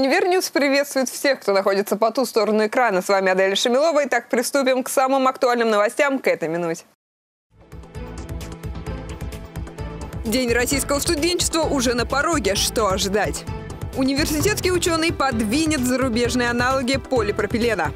Univer News приветствует всех, кто находится по ту сторону экрана. С вами Адель Шамилова. Итак, приступим к самым актуальным новостям к этой минуте. День российского студенчества уже на пороге. Что ожидать? Университетский ученый подвинет зарубежные аналоги полипропилена.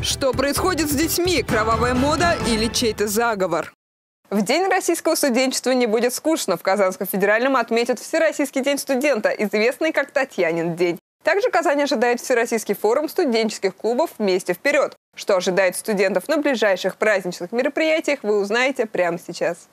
Что происходит с детьми? Кровавая мода или чей-то заговор? В День российского студенчества не будет скучно. В Казанском федеральном отметят Всероссийский день студента, известный как Татьянин день. Также Казань ожидает Всероссийский форум студенческих клубов «Вместе вперед». Что ожидает студентов на ближайших праздничных мероприятиях, вы узнаете прямо сейчас.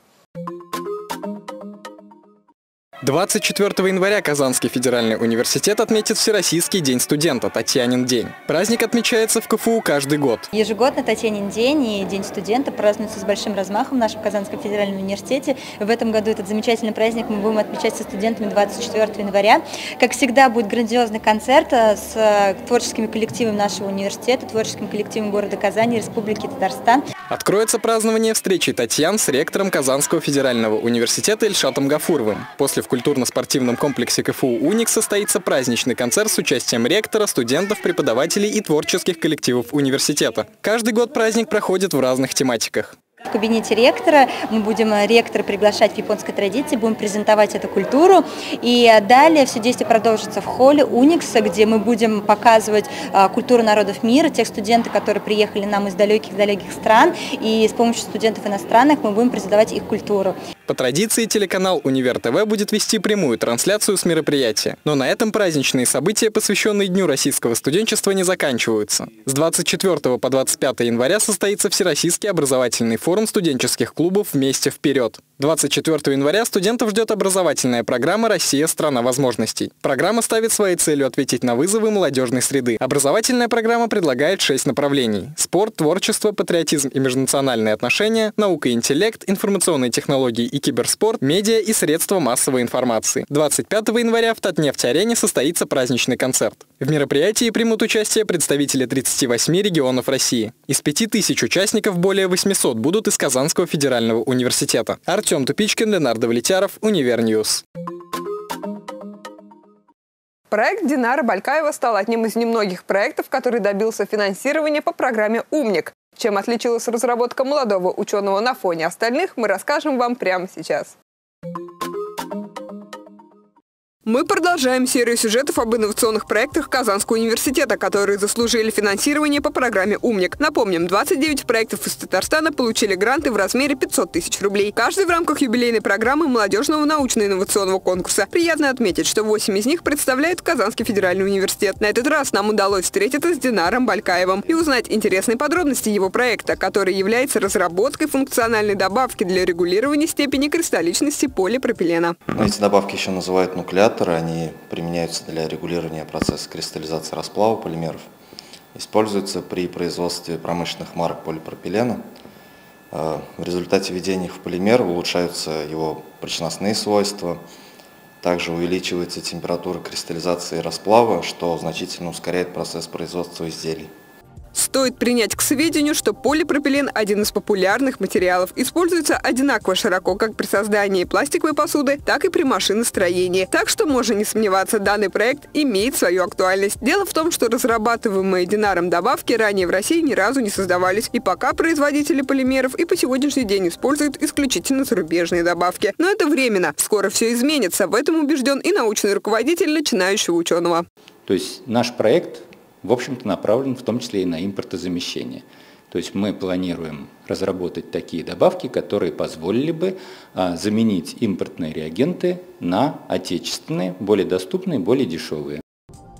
24 января Казанский федеральный университет отметит Всероссийский день студента Татьянин день. Праздник отмечается в КФУ каждый год. Ежегодно Татьянин день и День студента празднуются с большим размахом в нашем Казанском федеральном университете. В этом году этот замечательный праздник мы будем отмечать со студентами 24 января. Как всегда будет грандиозный концерт э, с э, творческими коллективами нашего университета, творческим коллективом города Казани, Республики Татарстан. Откроется празднование встречи Татьян с ректором Казанского федерального университета Ильшатом Гафуровым. После культурно-спортивном комплексе КФУ «Уник» состоится праздничный концерт с участием ректора, студентов, преподавателей и творческих коллективов университета. Каждый год праздник проходит в разных тематиках. В кабинете ректора мы будем э, ректора приглашать в японской традиции, будем презентовать эту культуру. И далее все действие продолжится в холле Уникса, где мы будем показывать э, культуру народов мира, тех студентов, которые приехали нам из далеких-далеких стран. И с помощью студентов иностранных мы будем презентовать их культуру. По традиции телеканал «Универ ТВ» будет вести прямую трансляцию с мероприятия. Но на этом праздничные события, посвященные Дню российского студенчества, не заканчиваются. С 24 по 25 января состоится Всероссийский образовательный форум студенческих клубов «Вместе вперед». 24 января студентов ждет образовательная программа «Россия – страна возможностей». Программа ставит своей целью ответить на вызовы молодежной среды. Образовательная программа предлагает шесть направлений – спорт, творчество, патриотизм и межнациональные отношения, наука и интеллект, информационные технологии и киберспорт, медиа и средства массовой информации. 25 января в Татнефть-арене состоится праздничный концерт. В мероприятии примут участие представители 38 регионов России. Из 5000 участников более 800 будут из Казанского федерального университета. Артем Тупичкин, Ленар Давлетьяров, Univer News. Проект Динара Балькаева стал одним из немногих проектов, который добился финансирования по программе «Умник». Чем отличилась разработка молодого ученого на фоне остальных, мы расскажем вам прямо сейчас. Мы продолжаем серию сюжетов об инновационных проектах Казанского университета, которые заслужили финансирование по программе «Умник». Напомним, 29 проектов из Татарстана получили гранты в размере 500 тысяч рублей. Каждый в рамках юбилейной программы молодежного научно-инновационного конкурса. Приятно отметить, что 8 из них представляют Казанский федеральный университет. На этот раз нам удалось встретиться с Динаром Балькаевым и узнать интересные подробности его проекта, который является разработкой функциональной добавки для регулирования степени кристалличности полипропилена. Эти добавки еще называют нуклеат катализаторы, они применяются для регулирования процесса кристаллизации расплава полимеров. Используются при производстве промышленных марок полипропилена. Э, в результате введения их в полимер улучшаются его прочностные свойства, также увеличивается температура кристаллизации расплава, что значительно ускоряет процесс производства изделий. Стоит принять к сведению, что полипропилен – один из популярных материалов. Используется одинаково широко как при создании пластиковой посуды, так и при машиностроении. Так что можно не сомневаться, данный проект имеет свою актуальность. Дело в том, что разрабатываемые Динаром добавки ранее в России ни разу не создавались. И пока производители полимеров и по сегодняшний день используют исключительно зарубежные добавки. Но это временно. Скоро все изменится. В этом убежден и научный руководитель начинающего ученого. То есть наш проект в общем-то, направлен в том числе и на импортозамещение. То есть мы планируем разработать такие добавки, которые позволили бы а, заменить импортные реагенты на отечественные, более доступные, более дешевые.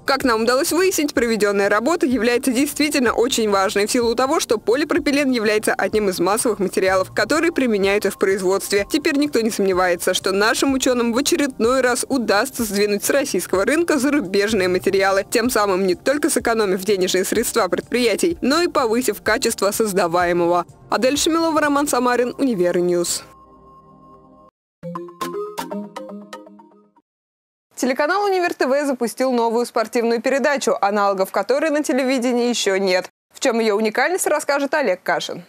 Как нам удалось выяснить, проведенная работа является действительно очень важной в силу того, что полипропилен является одним из массовых материалов, которые применяются в производстве. Теперь никто не сомневается, что нашим ученым в очередной раз удастся сдвинуть с российского рынка зарубежные материалы, тем самым не только сэкономив денежные средства предприятий, но и повысив качество создаваемого. Адель Шамилова, Роман Самарин, Univer News. Телеканал «Универ ТВ» запустил новую спортивную передачу, аналогов которой на телевидении еще нет. В чем ее уникальность, расскажет Олег Кашин.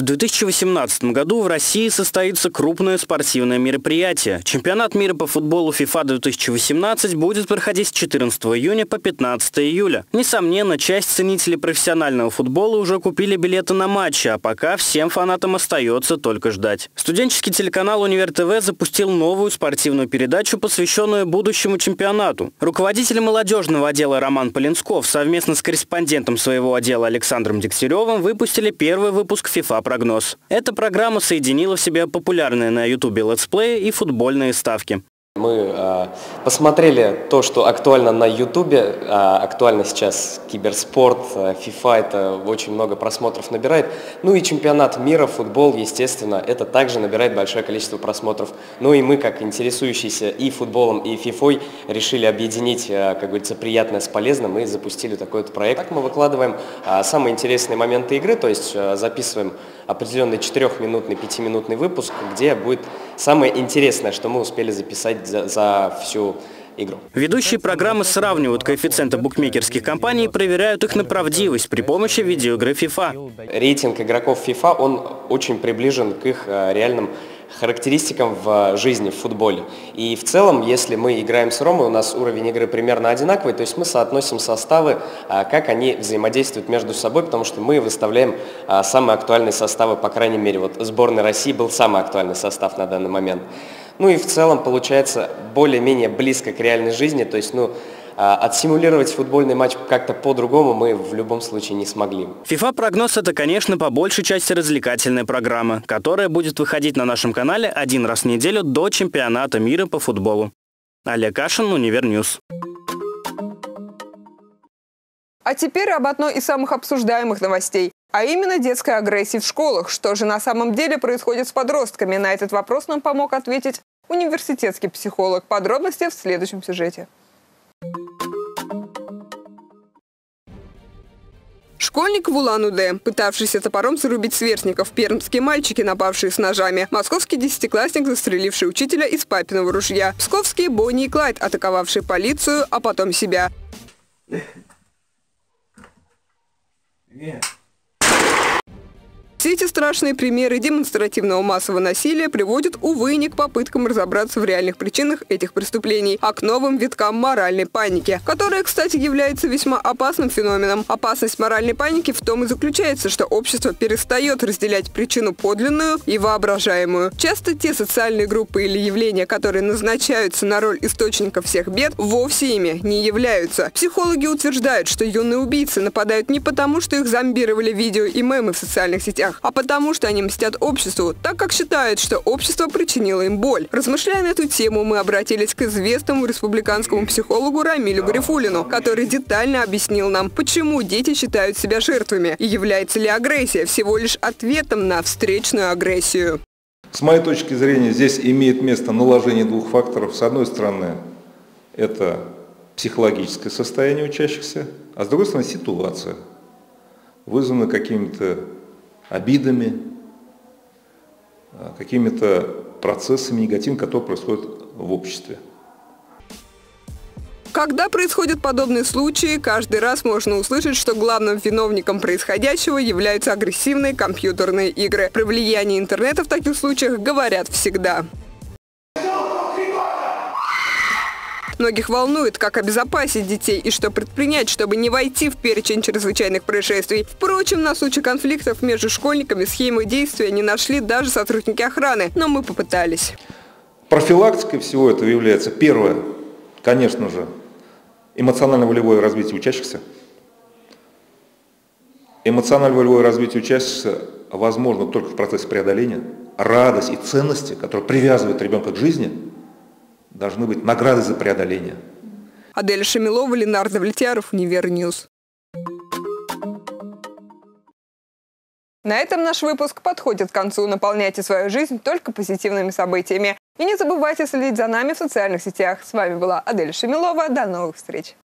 В 2018 году в России состоится крупное спортивное мероприятие. Чемпионат мира по футболу FIFA 2018 будет проходить с 14 июня по 15 июля. Несомненно, часть ценителей профессионального футбола уже купили билеты на матчи, а пока всем фанатам остается только ждать. Студенческий телеканал «Универ ТВ» запустил новую спортивную передачу, посвященную будущему чемпионату. Руководитель молодежного отдела Роман Полинсков совместно с корреспондентом своего отдела Александром Дегтяревым выпустили первый выпуск FIFA-прогноз. Эта программа соединила в себе популярные на ютубе летсплеи и футбольные ставки. Мы э, посмотрели то, что актуально на Ютубе, э, актуально сейчас киберспорт, э, FIFA, это очень много просмотров набирает. Ну и чемпионат мира, футбол, естественно, это также набирает большое количество просмотров. Ну и мы, как интересующиеся и футболом, и FIFA, решили объединить, э, как говорится, приятное с полезным и запустили такой вот проект. Так мы выкладываем э, самые интересные моменты игры, то есть э, записываем определенный четырехминутный, пятиминутный выпуск, где будет самое интересное, что мы успели записать за, за всю игру. Ведущие программы сравнивают коэффициенты букмекерских компаний и проверяют их на правдивость при помощи видеоигры FIFA. Рейтинг игроков FIFA, он очень приближен к их э, реальным характеристикам в жизни, в футболе. И в целом, если мы играем с Ромой, у нас уровень игры примерно одинаковый, то есть мы соотносим составы, а, как они взаимодействуют между собой, потому что мы выставляем а, самые актуальные составы, по крайней мере, вот сборной России был самый актуальный состав на данный момент. Ну и в целом получается более-менее близко к реальной жизни, то есть, ну, отсимулировать футбольный матч как-то по-другому мы в любом случае не смогли. FIFA-прогноз – это, конечно, по большей части развлекательная программа, которая будет выходить на нашем канале один раз в неделю до чемпионата мира по футболу. Олег Кашин, Univer News. А теперь об одной из самых обсуждаемых новостей. А именно детской агрессии в школах. Что же на самом деле происходит с подростками? На этот вопрос нам помог ответить университетский психолог. Подробности в следующем сюжете. Школьник в Улан-Удэ, пытавшийся топором зарубить сверстников, пермские мальчики, напавшие с ножами, московский десятиклассник, застреливший учителя из папиного ружья, псковские Бонни и Клайд, атаковавшие полицию, а потом себя. Yeah. Все эти страшные примеры демонстративного массового насилия приводят, увы, не к попыткам разобраться в реальных причинах этих преступлений, а к новым виткам моральной паники, которая, кстати, является весьма опасным феноменом. Опасность моральной паники в том и заключается, что общество перестает разделять причину подлинную и воображаемую. Часто те социальные группы или явления, которые назначаются на роль источника всех бед, вовсе ими не являются. Психологи утверждают, что юные убийцы нападают не потому, что их зомбировали видео и мемы в социальных сетях, них, а потому что они мстят обществу, так как считают, что общество причинило им боль. Размышляя на эту тему, мы обратились к известному республиканскому психологу Рамилю Гарифулину, который детально объяснил нам, почему дети считают себя жертвами и является ли агрессия всего лишь ответом на встречную агрессию. С моей точки зрения, здесь имеет место наложение двух факторов. С одной стороны, это психологическое состояние учащихся, а с другой стороны, ситуация, вызванная какими-то обидами, а, какими-то процессами негативными, которые происходят в обществе. Когда происходят подобные случаи, каждый раз можно услышать, что главным виновником происходящего являются агрессивные компьютерные игры. Про влияние интернета в таких случаях говорят всегда. Многих волнует, как обезопасить детей и что предпринять, чтобы не войти в перечень чрезвычайных происшествий. Впрочем, на случай конфликтов между школьниками схемы действия не нашли даже сотрудники охраны, но мы попытались. Профилактикой всего этого является первое, конечно же, эмоционально-волевое развитие учащихся. Эмоционально-волевое развитие учащихся возможно только в процессе преодоления. Радость и ценности, которые привязывают ребенка к жизни – должны быть награды за преодоление. Адель Шамилова, Ленар Давлетьяров, Univer News. На этом наш выпуск подходит к концу. Наполняйте свою жизнь только позитивными событиями. И не забывайте следить за нами в социальных сетях. С вами была Адель Шамилова. До новых встреч!